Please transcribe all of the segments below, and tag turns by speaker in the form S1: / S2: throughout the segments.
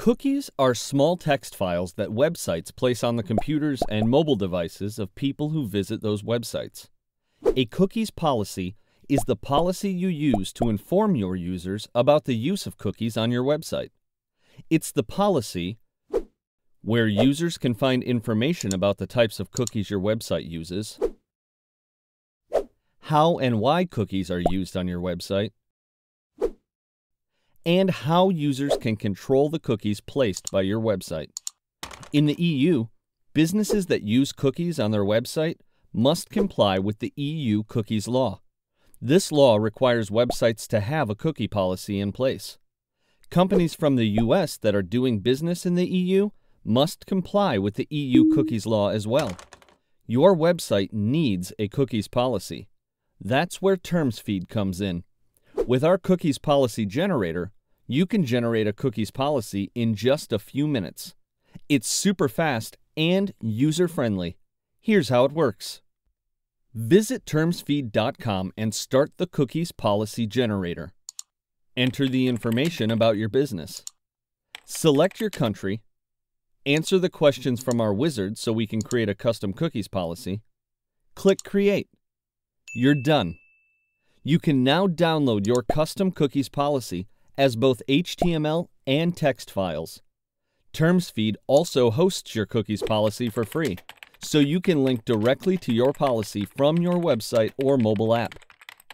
S1: Cookies are small text files that websites place on the computers and mobile devices of people who visit those websites. A cookies policy is the policy you use to inform your users about the use of cookies on your website. It's the policy where users can find information about the types of cookies your website uses, how and why cookies are used on your website, and how users can control the cookies placed by your website. In the EU, businesses that use cookies on their website must comply with the EU cookies law. This law requires websites to have a cookie policy in place. Companies from the US that are doing business in the EU must comply with the EU cookies law as well. Your website needs a cookies policy. That's where TermsFeed comes in. With our cookies policy generator, you can generate a cookies policy in just a few minutes. It's super fast and user friendly. Here's how it works. Visit termsfeed.com and start the cookies policy generator. Enter the information about your business. Select your country. Answer the questions from our wizard so we can create a custom cookies policy. Click Create. You're done. You can now download your custom cookies policy as both HTML and text files. TermsFeed also hosts your cookies policy for free, so you can link directly to your policy from your website or mobile app.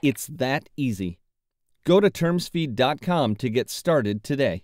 S1: It's that easy. Go to termsfeed.com to get started today.